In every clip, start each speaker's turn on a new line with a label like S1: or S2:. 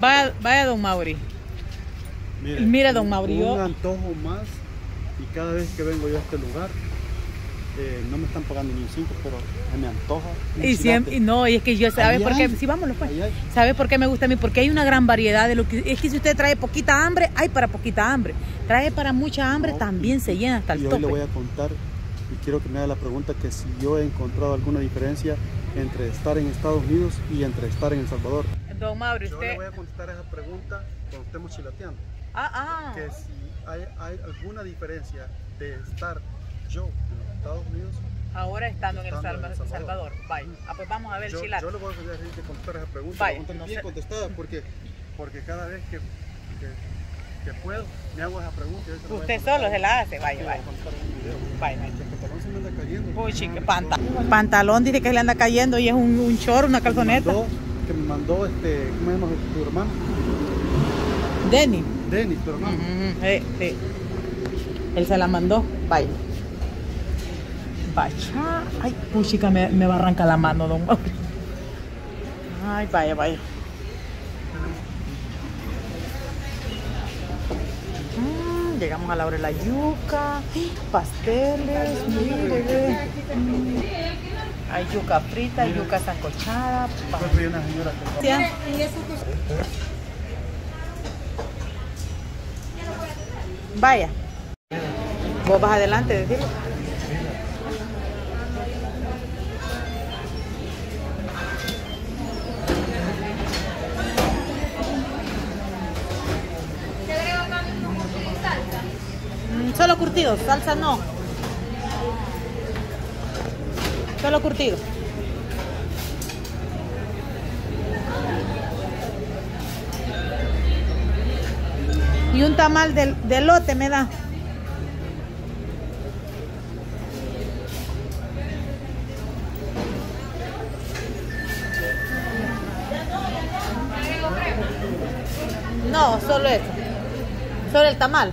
S1: Vaya, vaya don Mauri.
S2: Mire,
S1: Mira, don Mauri, yo-
S2: Un antojo más y cada vez que vengo yo a este lugar, eh, no me están pagando ni un 5, pero me antoja.
S1: Y siempre, y no, y es que yo, ¿sabe por qué? Sí, vámonos pues.
S2: Hay.
S1: ¿Sabe por qué me gusta a mí? Porque hay una gran variedad de lo que... Es que si usted trae poquita hambre, hay para poquita hambre. Trae para mucha hambre,
S2: No,
S1: también se llena hasta el
S2: Y hoy
S1: tope.
S2: le voy a contar y quiero que me haga la pregunta que si yo he encontrado alguna diferencia entre estar en Estados Unidos y entre estar en El Salvador.
S1: Don Mauri,
S2: Yo le voy a contestar esa pregunta cuando estemos chilateando.
S1: Ah, ah.
S2: Que si hay, hay alguna diferencia de estar yo en los Estados Unidos
S1: Ahora estando en El
S2: Estando en
S1: Salva-
S2: El Salvador.
S1: Salvador. Vaya. Ah, pues vamos a ver
S2: yo,
S1: chilate.
S2: yo le voy a decir de contestar esa pregunta,
S1: Vaya,
S2: pregunta
S1: no
S2: bien
S1: sé.
S2: contestada porque, porque cada vez que, que, que puedo me hago esa pregunta.
S1: Usted
S2: contestar.
S1: solo se la hace, vaya, vaya. Vaya,
S2: pantalón se me anda cayendo.
S1: Uy, chique,
S2: Ah,
S1: pantalón. Pantalón dice que se le anda cayendo y es un, un short, una calzoneta.
S2: Que me mandó, este, ¿cómo se llama tu hermano?
S1: Denny.
S2: Denis, tu hermano.
S1: Eh, sí. Él se la mandó. Vaya. Vaya. Ay, puchica, me, me va a arrancar la mano, don Mauri. Ay, vaya, vaya. Mm, llegamos a la hora de la yuca. Pasteles, mire. Mm. Hay yuca frita, hay yuca sancochada.
S2: vi una señora que.
S1: Vaya. Vos vas adelante, decirlo. Mm, Solo curtido, salsa no. Solo curtido. Y un tamal de, de lote me da. No, solo eso. Solo el tamal.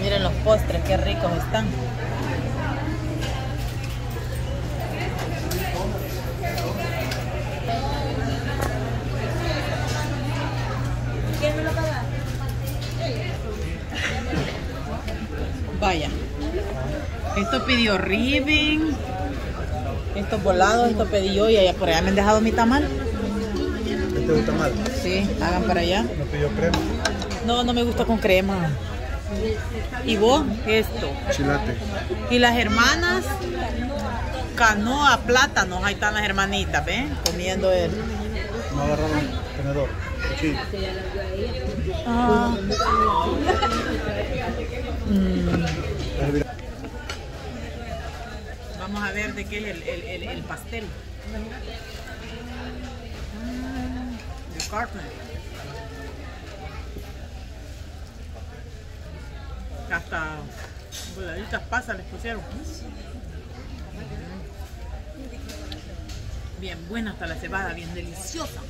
S1: Miren los postres, qué ricos están. Vaya. Esto pidió ribbing. Estos volados, esto pedí yo y allá por allá me han dejado mi tamal.
S2: ¿Qué te gusta más?
S1: Sí, hagan para allá.
S2: Me pidió crema.
S1: No, no me gusta con crema. ¿Y vos? Esto.
S2: Chilate.
S1: Y las hermanas, canoa, plátanos, ahí están las hermanitas, ¿ven? Comiendo el...
S2: No agarraron tenedor. Sí.
S1: Ah. Mm. Vamos a ver de qué es el, el, el, el pastel. Mm, carne. Hasta voladitas pasas les pusieron. Bien buena hasta la cebada, bien deliciosa.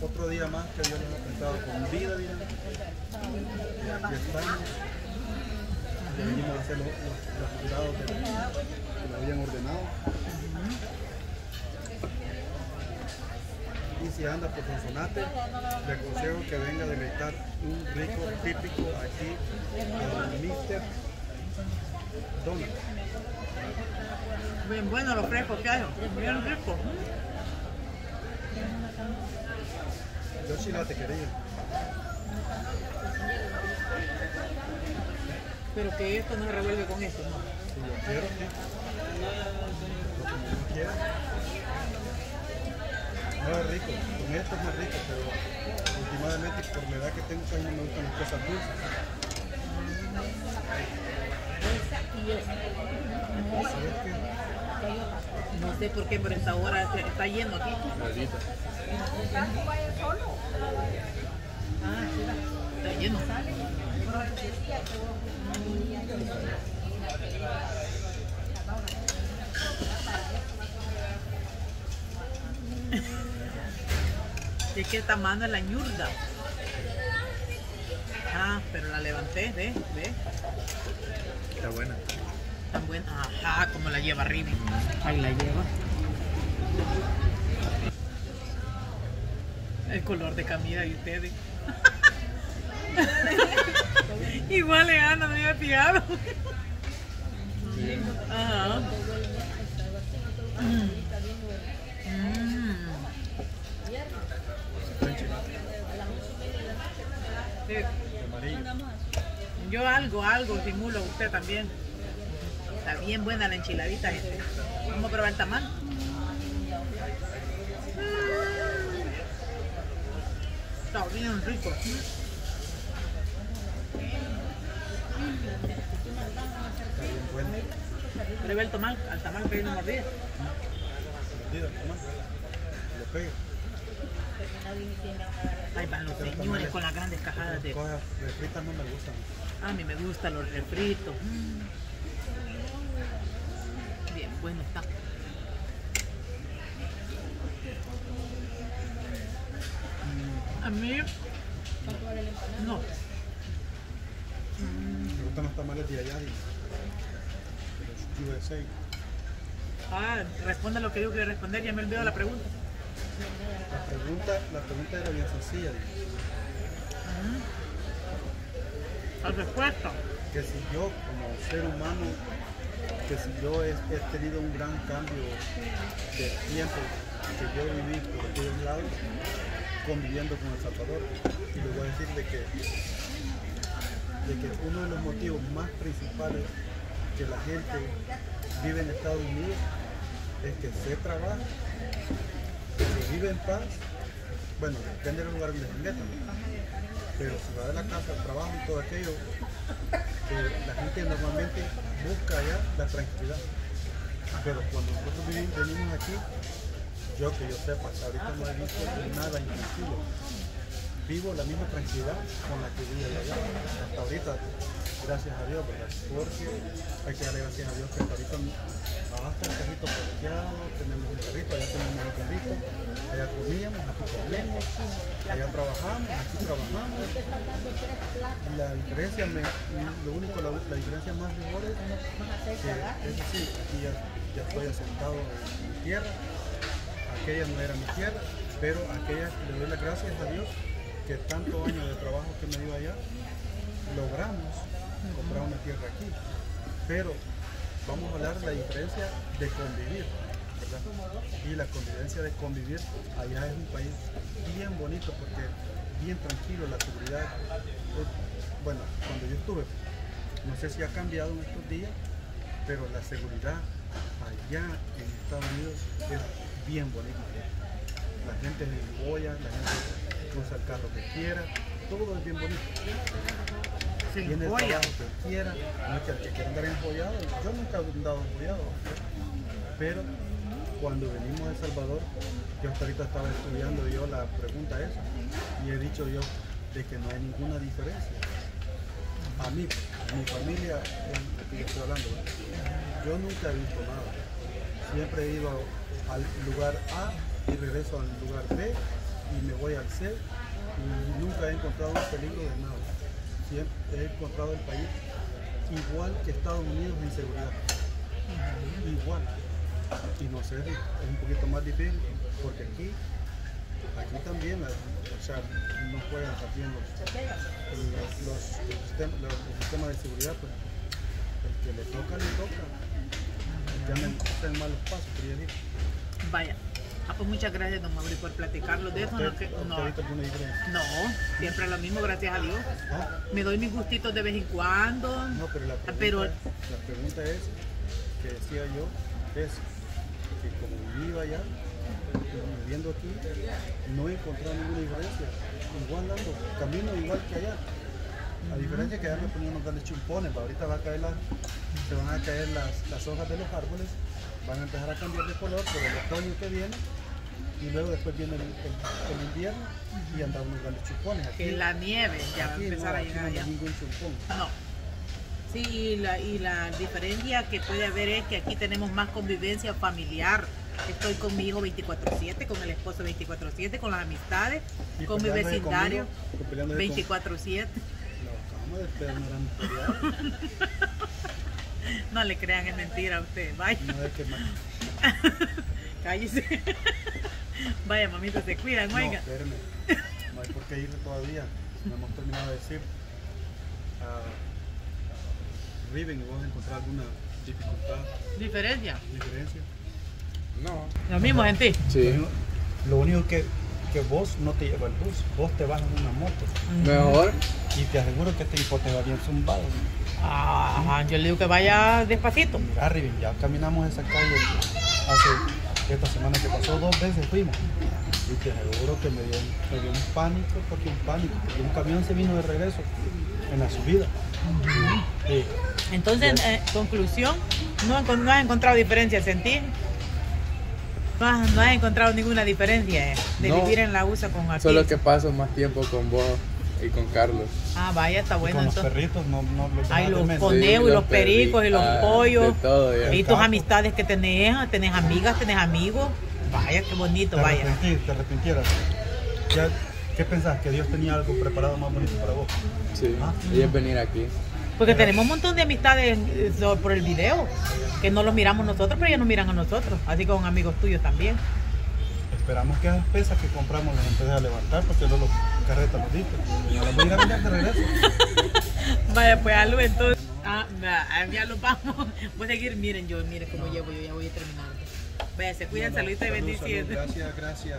S2: Otro día más que Dios nos ha prestado con vida. Y aquí estamos. Ya venimos a hacer los, los, los cuidados que, que lo habían ordenado. Si anda por Sonsonate, le aconsejo que venga a deleitar un rico típico aquí en Mister Donald.
S1: Bien bueno los frescos que hay, bien rico.
S2: Yo chilate quería.
S1: Pero que esto no se revuelve con esto, ¿no?
S2: Si yo quiero, sí. Lo que yo quiera. No es rico, con esto es más rico, pero últimamente por la edad que tengo no me gustan las cosas dulces.
S1: No sé por qué, pero esta hora está- está lleno aquí.
S2: maldita.
S1: Ah, sí, está lleno. Es que esta mano es la ñurda. Ah, pero la levanté, ¿ves? ¿Ves?
S2: Está buena.
S1: Tan buena. Ajá, como la lleva Rivi. Ahí la lleva. El color de camisa de ustedes. Igual le Ana, me había fijado. Ajá. Mm. Mm. Yo algo, algo simulo usted también. Está bien buena la enchiladita, gente. Vamos a probar el tamal. Está bien rico.
S2: Está bien buena.
S1: Prueba el tamal, al tamal que no mordida.
S2: Mordida.
S1: Ahí van los señores con las grandes cajadas de...
S2: No me gustan.
S1: A mí me gustan los refritos. Bien, bueno está. A mí... No.
S2: Me gustan los tamales de allá, USA.
S1: Ah, responde lo que yo quería responder, ya me olvidó la pregunta.
S2: La pregunta, la pregunta era bien sencilla.
S1: La respuesta.
S2: Que si yo, como ser humano, que si yo he, he tenido un gran cambio de tiempo que yo viví por aquellos lados, conviviendo con El Salvador. Y le voy a decir de que, de que uno de los motivos más principales que la gente vive en Estados Unidos es que se trabaja, se vive en paz. Bueno, depende del lugar donde se metan. Pero si va de la casa al trabajo y todo aquello, que la gente normalmente busca allá la tranquilidad. Pero cuando nosotros vivi- venimos aquí, yo que yo sepa, ahorita no he visto nada intranquilo. Vivo la misma tranquilidad con la que vivo allá. Hasta ahorita, gracias a Dios, ¿verdad? Porque hay que darle gracias a Dios que hasta ahorita hasta el carrito parqueado, tenemos un carrito, allá tenemos un carrito, allá comíamos, aquí comemos, allá trabajamos, aquí trabajamos. La diferencia, me, lo único, la, diferencia más mejor es que, es decir, aquí ya, ya estoy asentado en mi tierra, aquella no era mi tierra, pero aquella le doy las gracias a Dios que tantos años de trabajo que me dio allá, logramos comprar una tierra aquí. Pero vamos a hablar de la diferencia de convivir. Y la convivencia de convivir allá es un país bien bonito porque bien tranquilo, la seguridad. eh, Bueno, cuando yo estuve, no sé si ha cambiado en estos días, pero la seguridad allá en Estados Unidos es bien bonita. La gente se embolla, la gente cruza el carro que quiera, todo es bien bonito.
S1: Se
S2: Tiene el
S1: empolla.
S2: trabajo que quiera, no es que el que quiera andar empollado, yo nunca he andado empollado, pero cuando venimos a El Salvador, yo hasta ahorita estaba estudiando yo la pregunta esa, y he dicho yo de que no hay ninguna diferencia. A mí, a mi familia, que estoy hablando, yo nunca he visto nada. Siempre he ido al lugar A y regreso al lugar B y me voy al C y nunca he encontrado un peligro de nada. Siempre he encontrado el país igual que Estados Unidos en seguridad. Igual. Y no sé, es un poquito más difícil porque aquí, aquí también, o sea, no juegan también los, los, sistemas, de seguridad, pues el que le toca, le toca. El que anda en- en malos pasos, quería decir.
S1: Vaya. Ah, pues muchas gracias, don Mauri, por platicarlo de eso.
S2: ¿Usted-
S1: No, que- no, siempre lo mismo, gracias a Dios.
S2: ¿Ah?
S1: Me doy mis gustitos de vez en cuando.
S2: No, pero la pregunta,
S1: Pero-
S2: la pregunta es, que decía yo, es que como vivo allá, viendo aquí, no he encontrado ninguna diferencia. Igual ando, camino igual que allá. A diferencia que allá me ponían chumpones, pero ahorita va a caer la- se van a caer las, las hojas de los árboles, van a empezar a cambiar de color por el otoño que viene y luego después viene el, el- el invierno y andan unos grandes chumpones. Aquí,
S1: Que la nieve ya va a empezar
S2: no,
S1: a llegar
S2: no hay ningún.
S1: No. Sí, y la, y la diferencia que puede haber es que aquí tenemos más convivencia familiar. Estoy con mi hijo 24/7, con el esposo 24/7, con las amistades,
S2: Y
S1: con mi vecindario
S2: conmigo, con- peleándose con-
S1: 24/7.
S2: Lo acabamos de esperar una gran pelea.
S1: No le crean, es mentira a usted. Vaya,
S2: No es que más.
S1: cállese. Vaya, mamita, se cuidan,
S2: No,
S1: oiga.
S2: espérame. No hay por qué ir todavía. No hemos terminado de decir. Ah, Riven, ¿y vos encontrar alguna dificultad,
S1: Diferencia.
S2: diferencia?
S3: No.
S1: Lo mismo en ti.
S3: Sí.
S2: Lo único que, que vos no te lleva el bus, vos te vas en una moto.
S3: Mejor.
S2: Y te aseguro que este hijo te va bien zumbado.
S1: Ah, yo le digo que vaya despacito.
S2: Mira, Riven, ya caminamos esa calle hace esta semana que pasó, dos veces fuimos. Y te aseguro que me dio, me dio un pánico, porque un pánico, porque un camión se vino de regreso en la subida. Sí.
S1: Entonces, eh, conclusión, no, has encontrado diferencias en ti. No has, no has encontrado ninguna diferencia eh, de
S3: No.
S1: vivir en la USA con aquí.
S3: Solo que paso más tiempo con vos y con Carlos.
S1: Ah, vaya, está
S2: Y
S1: bueno.
S2: con los
S1: entonces.
S2: perritos no, no los
S1: los conejos y
S3: los
S1: los pericos y los
S3: ah,
S1: pollos.
S3: de todo, ya.
S1: Y tus amistades que tenés, tenés amigas, tenés amigos. Vaya, qué bonito,
S2: Te
S1: vaya.
S2: arrepentí, te arrepintieras. Ya, ¿Qué pensás? ¿Que Dios tenía algo preparado más bonito para vos?
S3: Sí.
S2: Ah.
S3: Y es venir aquí.
S1: Porque tenemos un montón de amistades eh, por el video, que no los miramos nosotros, pero ellos nos miran a nosotros, así con amigos tuyos también.
S2: Esperamos que esas pesas que compramos las empieces a levantar porque no los carretas los diste. No las voy a ir a vender de regreso.
S1: Vaya, pues algo entonces. Ah, ya lo vamos. Voy a seguir, miren yo, miren cómo llevo, yo ya voy terminando. Vaya, se cuidan,
S2: No, no,
S1: saluditos y
S2: salud,
S1: bendiciones.
S2: Gracias, gracias.